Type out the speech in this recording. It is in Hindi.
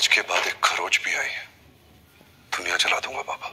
आज के बाद एक खरोच भी आई दुनिया चला दूँगा बाबा।